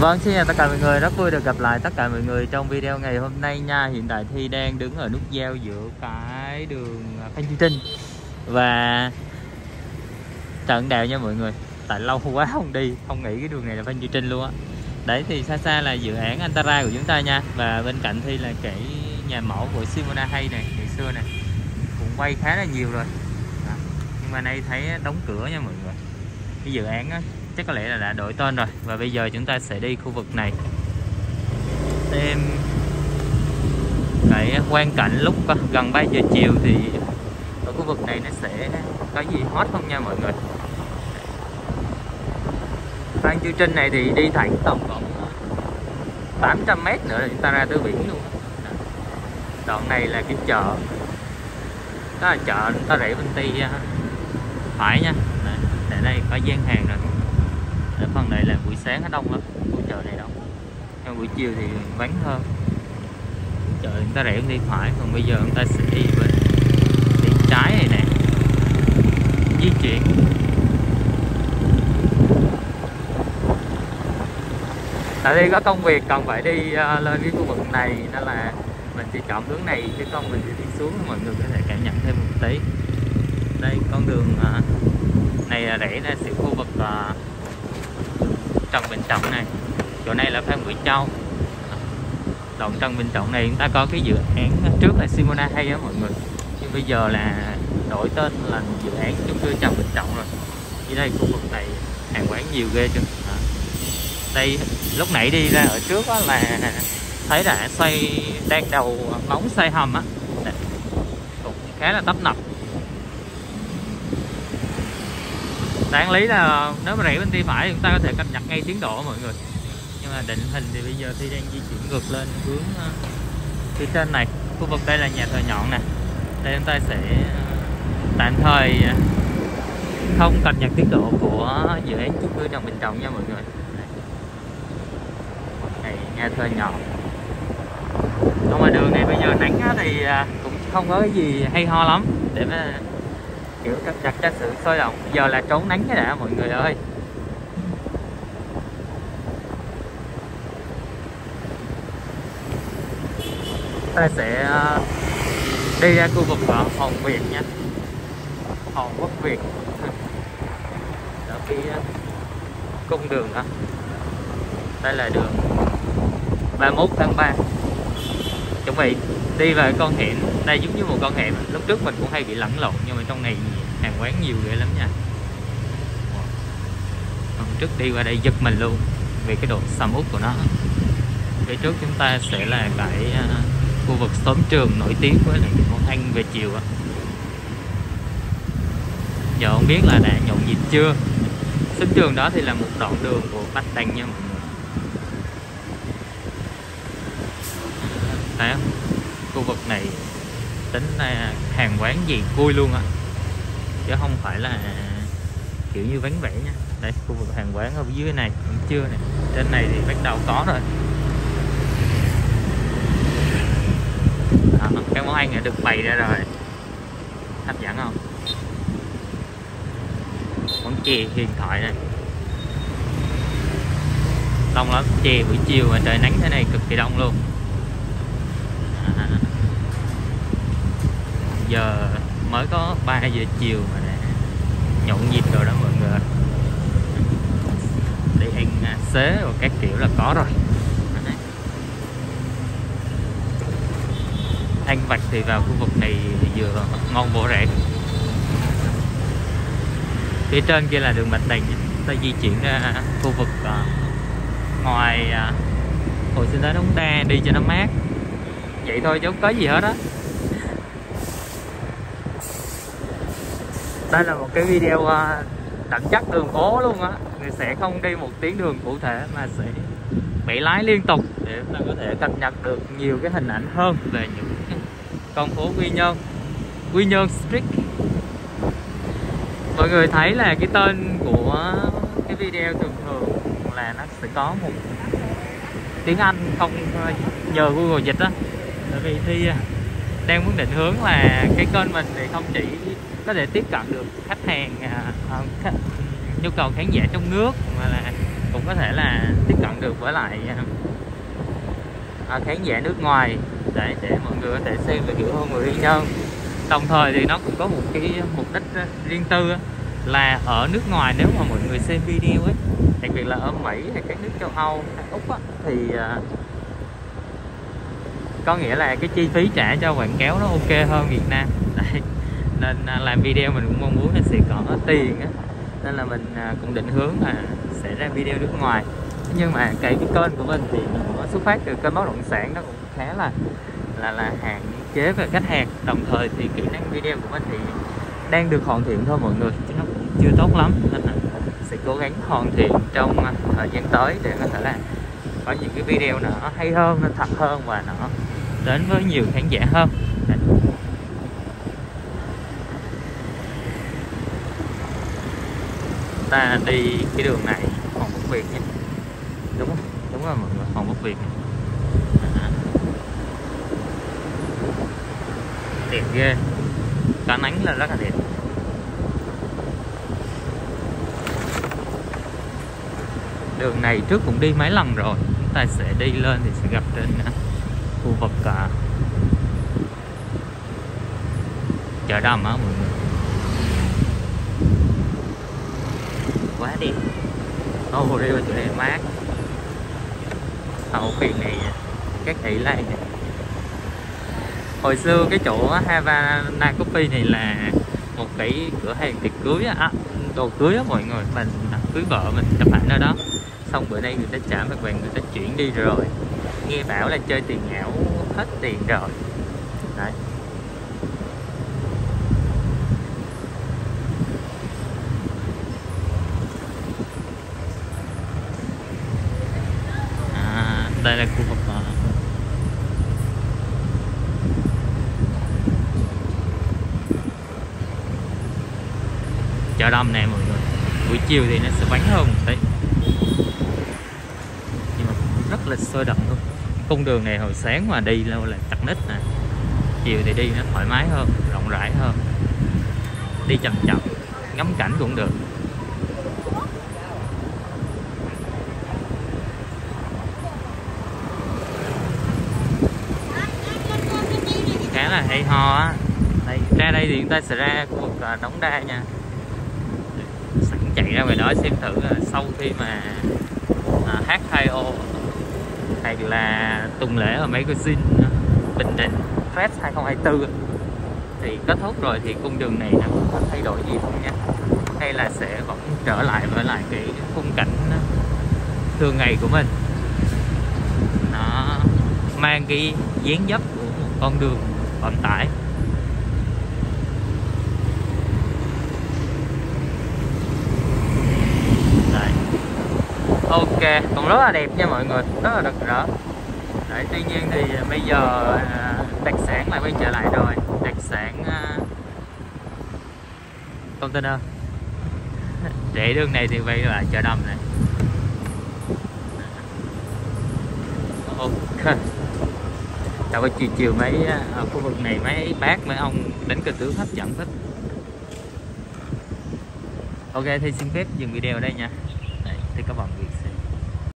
Vâng, xin chào tất cả mọi người, rất vui được gặp lại tất cả mọi người trong video ngày hôm nay nha. Hiện tại Thi đang đứng ở nút giao giữa cái đường à, Phan Chu Trinh. Và Trận đèo nha mọi người. Tại lâu quá không đi, không nghĩ cái đường này là Phan Chu Trinh luôn á. Đấy thì xa xa là dự án Antara của chúng ta nha. Và bên cạnh Thi là cái nhà mẫu của Simona Hay này, ngày xưa này. Cũng quay khá là nhiều rồi. À, Nhưng mà nay thấy đóng cửa nha mọi người. Cái dự án á, chắc có lẽ là đã đổi tên rồi. Và bây giờ chúng ta sẽ đi khu vực này. Xem cái quan cảnh lúc à, gần 3 giờ chiều thì ở khu vực này nó sẽ có gì hot không nha mọi người? Phan Chu Trinh này thì đi thẳng tổng cộng 800 mét nữa là chúng ta ra tới biển luôn. Đoạn này là cái chợ. Đó là chợ ta rễ bên ti à, phải nha. Để đây có gian hàng rồi ở phần này là buổi sáng nó đông lắm buổi chợ này đông. Theo buổi chiều thì vắng hơn. Chợ người ta rẽ đi phải còn bây giờ người ta sẽ đi bên bên trái này nè. Di chuyển. Tại đây có công việc cần phải đi uh, lên cái khu vực này nên là mình sẽ chọn hướng này chứ không mình sẽ đi xuống mọi người có thể cảm nhận thêm một tí. Đây con đường uh, này là rẽ ra sự khu vực uh, Trần Bình Trọng này. Chỗ này là Phan Bửu Châu. Đoạn Trần Bình Trọng này, chúng ta có cái dự án trước là Simona hay á mọi người. Nhưng bây giờ là đổi tên là dự án chung cư Trần Bình Trọng rồi. Ở đây khu vực này hàng quán nhiều ghê chứ đây, lúc nãy đi ra ở trước đó là thấy đã xoay đang đầu móng xây hầm á. Cũng khá là tấp nập. Đáng lý là nếu mà rẽ bên tay phải chúng ta có thể cập nhật ngay tiến độ mọi người. Nhưng mà định hình thì bây giờ thi đang di chuyển ngược lên hướng ờ, phía trên này. Khu vực đây là nhà thờ nhọn nè. Đây chúng ta sẽ ờ, tạm thời ờ, không cập nhật tiến độ của dự án chung cư Trần Bình Trọng nha mọi người. Này nhà thờ nhọn. Ở ngoài đường này bây giờ nắng thì cũng không có cái gì hay ho lắm. Để mà kiểu cập nhật cho sự sôi động. Giờ là trốn nắng cái đã, mọi người ơi. Ta sẽ ờ, đi ra khu vực ờ, Hòn Việt nha. Hòn Quốc Việt. Ở phía cung đường đó. Đây là đường 31 tháng 3 chuẩn bị đi vào con hẻm đây giống như một con hẻm lúc trước mình cũng hay bị lẫn lộn, nhưng mà trong này hàng quán nhiều ghê lắm nha. Hôm trước đi qua đây giật mình luôn vì cái độ sầm út của nó. Phía trước chúng ta sẽ là cái à, khu vực xóm trường nổi tiếng với lại món ăn về chiều á giờ không biết là đã nhộn nhịp chưa? Xóm trường đó thì là một đoạn đường của Bách đằng nha mọi người. Thấy không? Khu vực này tính là hàng quán gì vui luôn á. Chứ không phải là kiểu như vắng vẻ nha. Đây khu vực hàng quán ở dưới này cũng chưa này trên này thì bắt đầu có rồi. Đó, cái món ăn đã được bày ra rồi. Hấp dẫn không? Món chè huyền thoại này. Đông lắm chè buổi chiều mà trời nắng thế này cực kỳ đông luôn. Giờ mới có 3 giờ chiều mà đã nhộn nhịp rồi đó mọi người để ăn à, xế và các kiểu là có rồi. Ăn vặt thì vào khu vực này vừa ngon bổ rẻ. Phía trên kia là đường bạch đằng ta di chuyển ra khu vực à, ngoài à, hồ sinh thái đống đa đi cho nó mát. Vậy thôi chứ không có gì hết á. Đây là một cái video ờ, uh, chất đường phố luôn á. Người sẽ không đi một tuyến đường cụ thể mà sẽ bị lái liên tục để chúng ta có thể cập nhật được nhiều cái hình ảnh hơn về những con phố quy nhơn quy nhơn street. Mọi người thấy là cái tên của cái video thường thường là nó sẽ có một tiếng Anh không ờ, nhờ Google dịch á. Tại vì thi ờ, đang muốn định hướng là cái kênh mình thì không chỉ có thể tiếp cận được khách hàng à, à, khách, nhu cầu khán giả trong nước mà là cũng có thể là tiếp cận được với lại à, à khán giả nước ngoài. Để để mọi người có thể xem và hiểu hơn người Quy Nhơn đồng thời thì nó cũng có một cái mục đích à, riêng tư là ở nước ngoài nếu mà mọi người xem video ấy đặc biệt là ở Mỹ hay các nước châu Âu hay Úc á, thì uh, có nghĩa là cái chi phí trả cho quảng cáo nó ok hơn Việt Nam. Đấy nên à, làm video mình cũng mong muốn là sẽ có tiền á. Nên là mình à, cũng định hướng là sẽ ra video nước ngoài. Nhưng mà cái, cái kênh của mình thì nó xuất phát từ kênh bất động sản nó cũng khá là là là hạn chế về khách hàng. Đồng thời thì kỹ năng video của mình thì đang được hoàn thiện thôi mọi người chứ nó cũng chưa tốt lắm. Nên là sẽ cố gắng hoàn thiện trong à, thời gian tới để có thể là có những cái video nó hay hơn nó thật hơn và nó đến với nhiều khán giả hơn. Ta đi cái đường này, phòng Quốc Việt nhé. Đúng không? Đúng rồi mọi người Hoàng Quốc Việt à. đẹp ghê. Cả nắng là rất là đẹp. Đường này trước cũng đi mấy lần rồi, chúng ta sẽ đi lên thì sẽ gặp trên à, khu vực cả chợ đầm á mọi người. Quá đi. Ô đi qua chỗ này mát. Hậu phiền này các thị lan hồi xưa cái chỗ Havana Coffee này là một cái cửa hàng tiệc cưới á. Đồ cưới á, mọi người, mình cưới vợ mình chụp ảnh ở đó. Xong bữa nay người ta trả mặt bằng, người ta chuyển đi rồi. Nghe bảo là chơi tiền ảo hết tiền rồi. Đấy à, đây là khu vực à, chợ đông nè mọi người. Buổi chiều thì nó sẽ vắng hơn một tí. Rất là sôi động luôn. Cung đường này hồi sáng mà đi lâu là chặt nít nè. Chiều thì đi nó thoải mái hơn rộng rãi hơn. Đi chậm chậm ngắm cảnh cũng được khá là hay ho á. Đây, ra đây thì chúng ta sẽ ra khu vực à, đóng đa nha. Sẵn chạy ra ngoài đó xem thử à, sau khi mà à, H2O hay là tuần lễ ở magazine à, Bình Định Fest 2024 thì kết thúc rồi thì cung đường này nó có thay đổi gì không nhé hay là sẽ vẫn trở lại với lại cái khung cảnh thường ngày của mình. Nó mang cái dáng dấp của một con đường vận tải. Ok còn rất là đẹp nha mọi người rất là rực rỡ. Đấy, tuy nhiên thì bây giờ à, đặc sản lại quay trở lại rồi. Đặc sản à, container. Để đường này thì quay lại chợ đầm này. Ok đâu có chiều chiều mấy à, ở khu vực này mấy bác mấy ông đánh cờ tướng hấp dẫn thích ok thì xin phép dừng video đây nha. Đây, thì các bạn